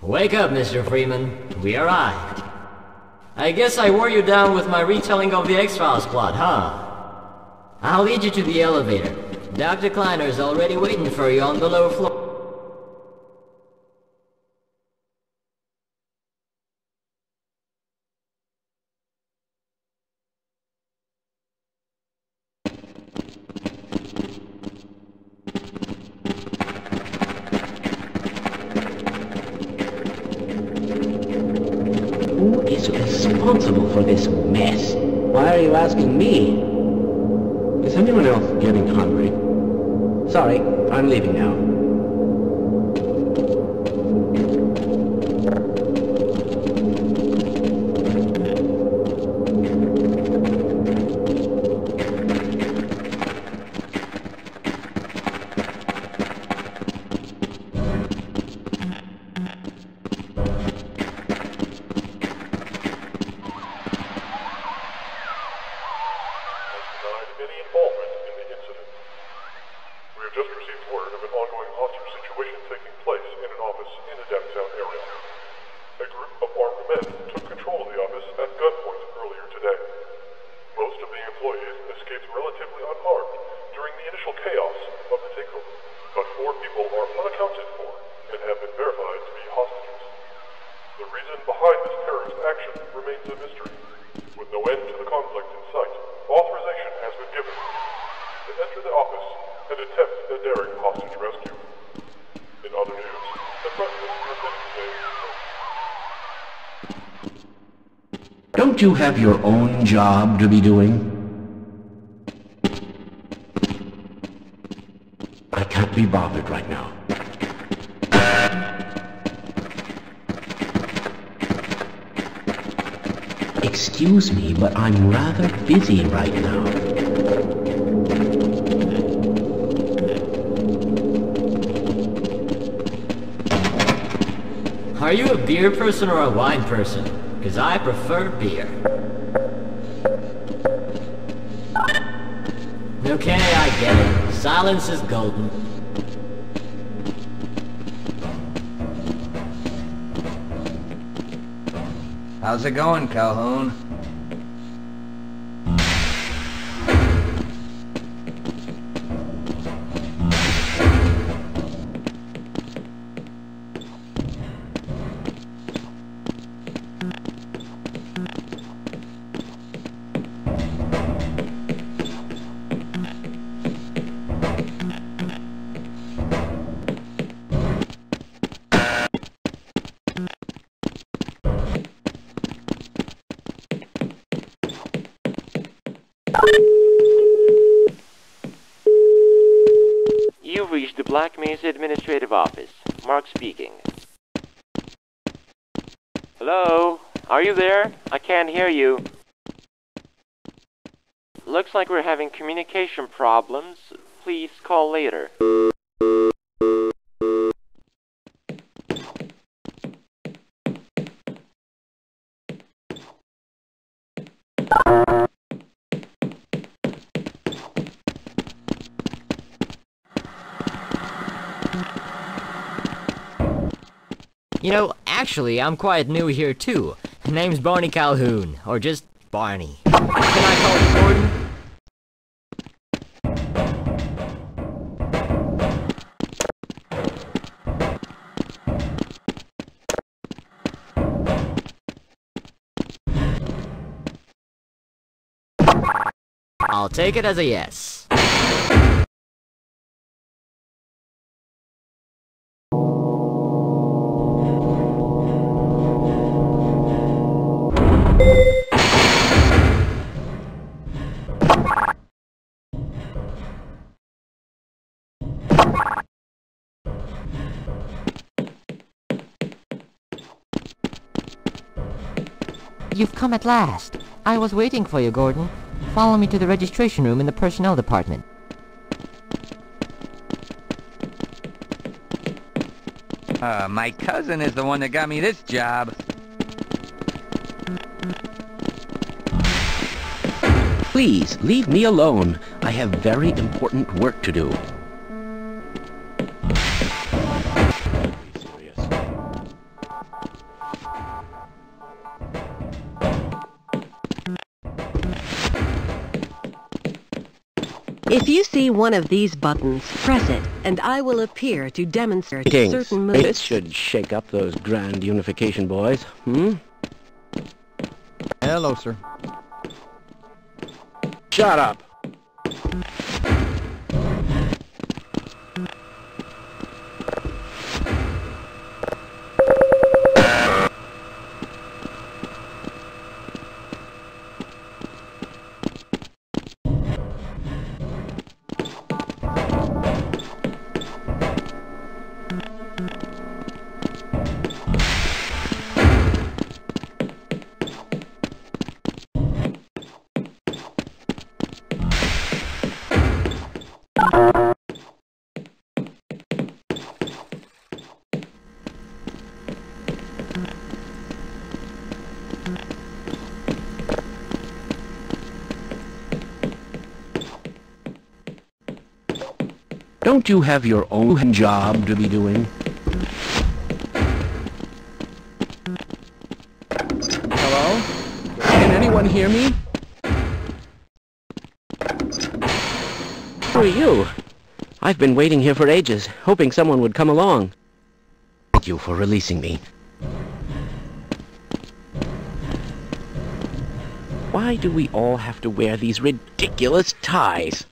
Wake up, Mr. Freeman. We arrived. I guess I wore you down with my retelling of the X-Files plot, huh? I'll lead you to the elevator. Dr. Kleiner's already waiting for you on the lower floor. Is responsible for this mess? Why are you asking me? Is anyone else getting hungry? Sorry, I'm leaving now. Any involvement in the incident. We have just received word of an ongoing hostage situation taking place in an office in the downtown area. A group of armed men took control of the office at gunpoint earlier today. Most of the employees escaped relatively unharmed during the initial chaos of the takeover, but four people are unaccounted for and have been verified to be hostages. The reason behind this terrorist action remains a mystery. With no end to the conflict in sight, authorization has been given to enter the office and attempt a daring hostage rescue. In other news, the president repeated today. Don't you have your own job to be doing? I can't be bothered right now. Excuse me, but I'm rather busy right now. Are you a beer person or a wine person? Because I prefer beer. Okay, I get it. Silence is golden. How's it going, Calhoun? You've reached the Black Mesa Administrative Office. Mark speaking. Hello? Are you there? I can't hear you. Looks like we're having communication problems. Please call later. You know, actually, I'm quite new here too. Name's Barney Calhoun, or just Barney. Can I call you Gordon? I'll take it as a yes. You've come at last. I was waiting for you, Gordon. Follow me to the registration room in the personnel department. Uh, my cousin is the one that got me this job. Please, leave me alone. I have very important work to do. If you see one of these buttons, press it, and I will appear to demonstrate Greetings. certain This moves. should shake up those grand unification boys, hmm? Hello, sir. Shut up! Don't you have your own job to be doing? Hello? Can anyone hear me? Who are you? I've been waiting here for ages, hoping someone would come along. Thank you for releasing me. Why do we all have to wear these ridiculous ties?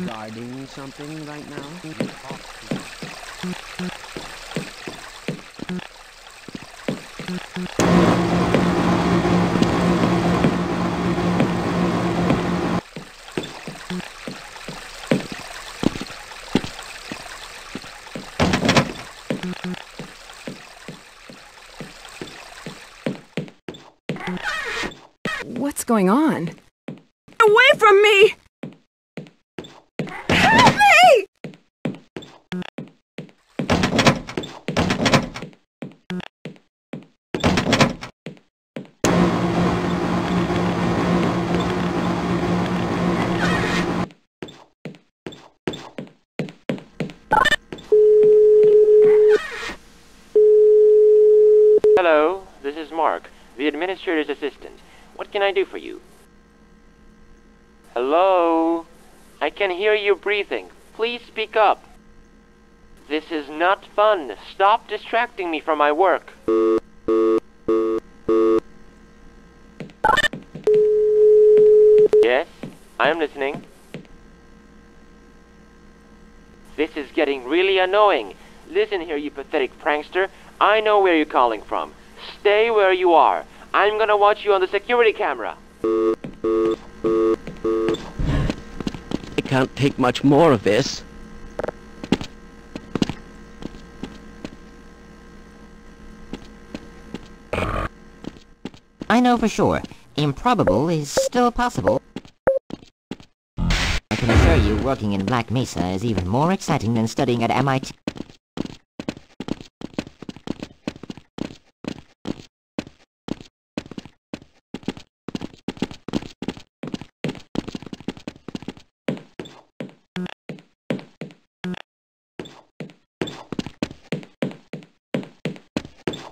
Mm-hmm. guarding something right now? What's going on? Away from me! Help me! Hello, this is Mark, the administrator's assistant. What can I do for you? Hello? I can hear you breathing. Please speak up. This is not fun. Stop distracting me from my work. Yes, I am listening. This is getting really annoying. Listen here, you pathetic prankster. I know where you're calling from. Stay where you are. I'm gonna watch you on the security camera. I can't take much more of this. I know for sure. Improbable is still possible. I can assure you working in Black Mesa is even more exciting than studying at MIT.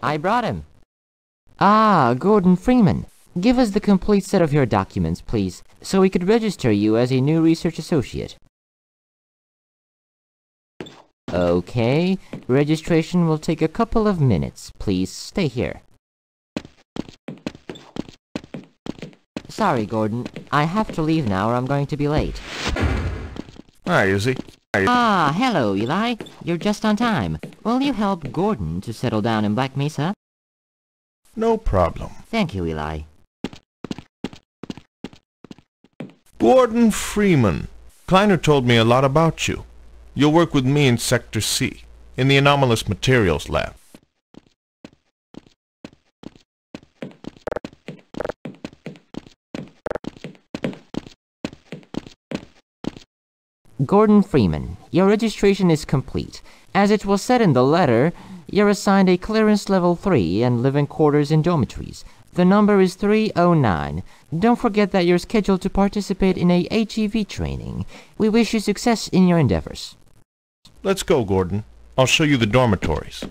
I brought him. Ah, Gordon Freeman. Give us the complete set of your documents, please, so we could register you as a new research associate. Okay, registration will take a couple of minutes. Please stay here. Sorry, Gordon. I have to leave now or I'm going to be late. Hi, Izzy. Ah, hello, Eli. You're just on time. Will you help Gordon to settle down in Black Mesa? No problem. Thank you, Eli. Gordon Freeman. Kleiner told me a lot about you. You'll work with me in Sector C, in the Anomalous Materials Lab. Gordon Freeman, your registration is complete. As it was said in the letter, you're assigned a clearance level 3 and live in quarters in dormitories. The number is 309. Don't forget that you're scheduled to participate in a HEV training. We wish you success in your endeavors. Let's go, Gordon. I'll show you the dormitories.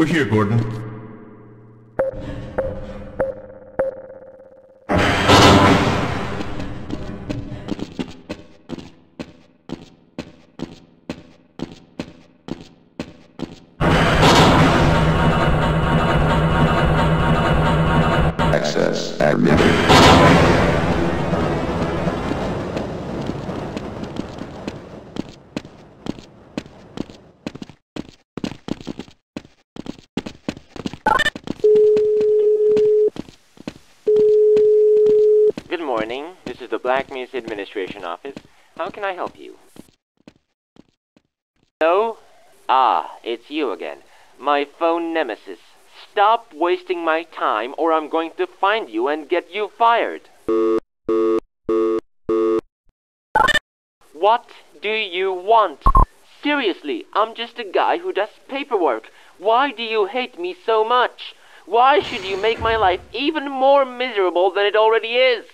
We're here, Gordon. Administration Office. How can I help you? Hello? Ah, it's you again. My phone nemesis. Stop wasting my time or I'm going to find you and get you fired. What do you want? Seriously, I'm just a guy who does paperwork. Why do you hate me so much? Why should you make my life even more miserable than it already is?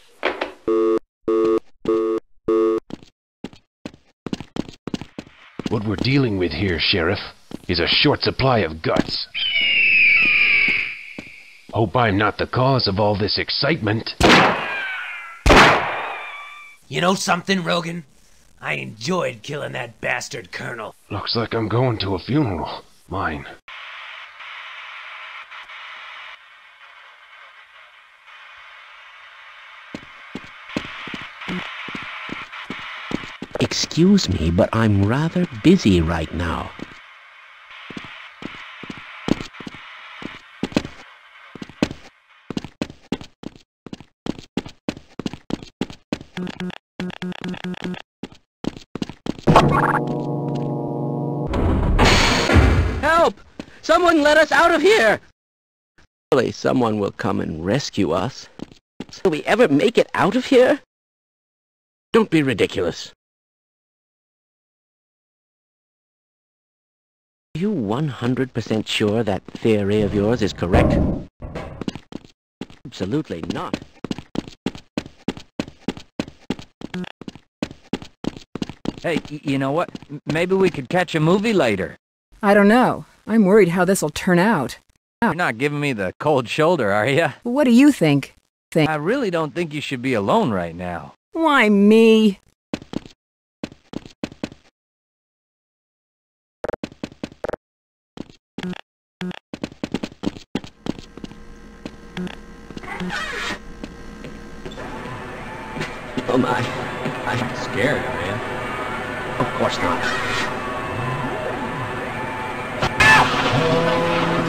What we're dealing with here, Sheriff, is a short supply of guts. Hope I'm not the cause of all this excitement. You know something, Rogan? I enjoyed killing that bastard colonel. Looks like I'm going to a funeral. Mine. Excuse me, but I'm rather busy right now. Help! Someone let us out of here! Surely someone will come and rescue us. Will we ever make it out of here? Don't be ridiculous. You 100% sure that theory of yours is correct? Absolutely not. Hey, you know what? Maybe we could catch a movie later. I don't know. I'm worried how this'll turn out. You're not giving me the cold shoulder, are you? What do you think? Think? I really don't think you should be alone right now. Why me? Um, oh my. I'm scared, man. Of course not.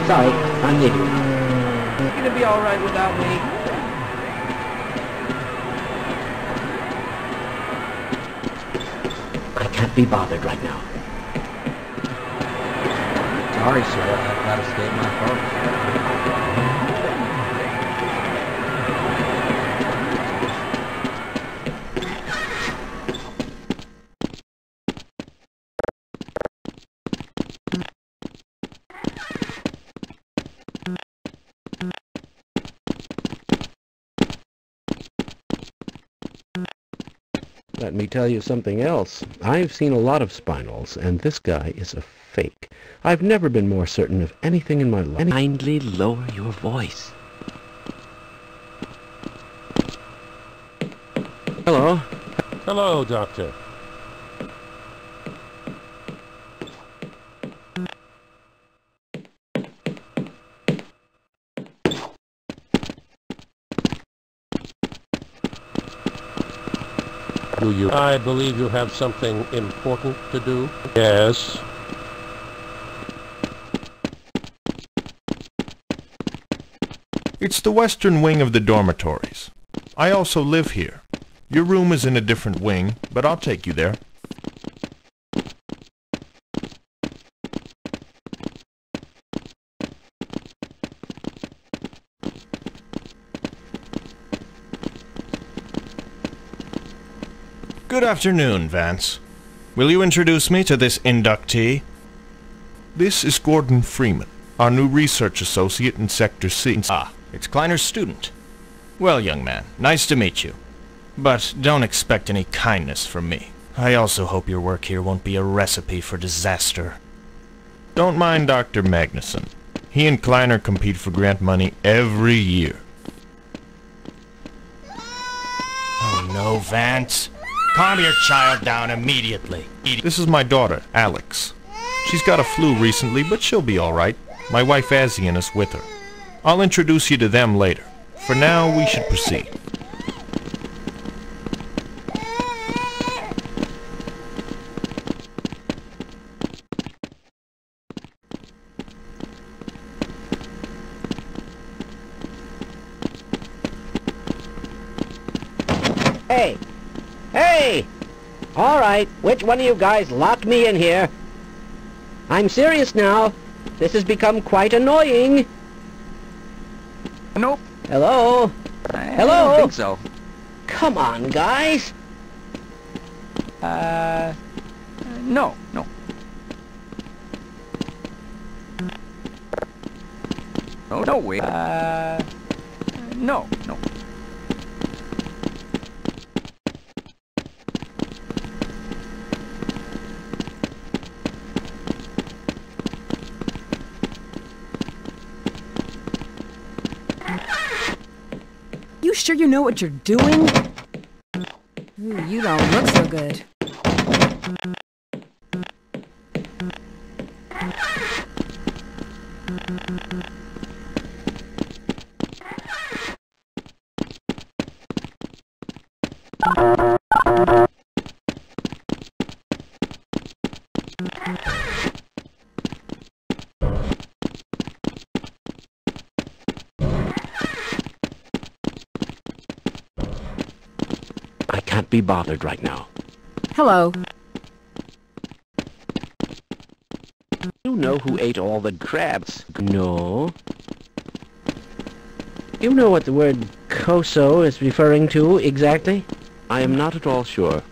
Sorry, I'm leaving. You gonna be alright without me? I can't be bothered right now. Sorry, sir. I've got to stay at my post. Let me tell you something else. I've seen a lot of spinals, and this guy is a fake. I've never been more certain of anything in my life. Kindly lower your voice. Hello. Hello, Doctor. Do you? I believe you have something important to do. Yes. It's the western wing of the dormitories. I also live here. Your room is in a different wing, but I'll take you there. Good afternoon, Vance. Will you introduce me to this inductee? This is Gordon Freeman, our new research associate in Sector C. Ah, it's Kleiner's student. Well, young man, nice to meet you. But don't expect any kindness from me. I also hope your work here won't be a recipe for disaster. Don't mind Dr. Magnuson. He and Kleiner compete for grant money every year. Oh no, Vance. Calm your child down immediately. This is my daughter, Alyx. She's got a flu recently, but she'll be alright. My wife Azian is with her. I'll introduce you to them later. For now, we should proceed. Hey! Hey! All right, which one of you guys locked me in here? I'm serious now. This has become quite annoying. Nope. Hello? I Hello? don't think so. Come on, guys. Uh, no, no. Oh, no, wait. Uh, no, no. Sure you know what you're doing? Ooh, you don't look so good. I can't be bothered right now. Hello. You know who ate all the crabs? No. You know what the word koso is referring to exactly? I am not at all sure.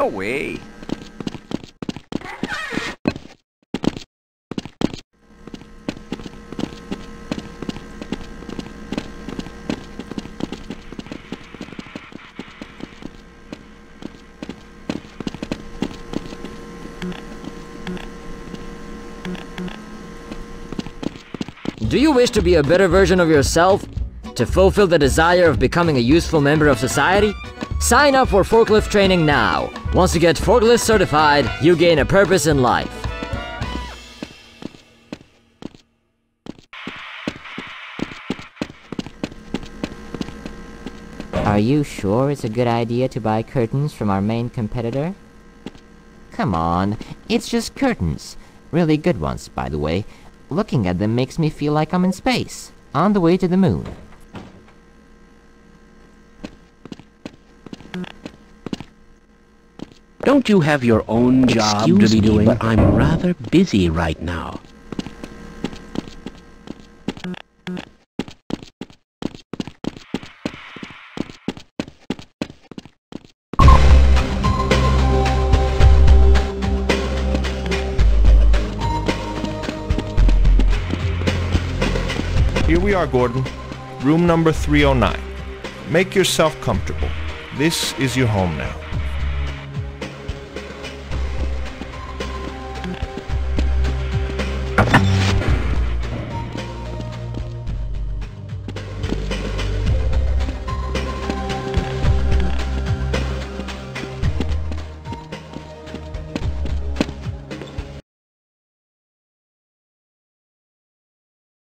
No way. Do you wish to be a better version of yourself? To fulfill the desire of becoming a useful member of society? Sign up for forklift training now. Once you get forklift certified, you gain a purpose in life. Are you sure it's a good idea to buy curtains from our main competitor? Come on, it's just curtains. Really good ones, by the way. Looking at them makes me feel like I'm in space, on the way to the moon. Don't you have your own job Excuse to be doing? Me, but I'm rather busy right now. Here we are, Gordon. Room number 309. Make yourself comfortable. This is your home now.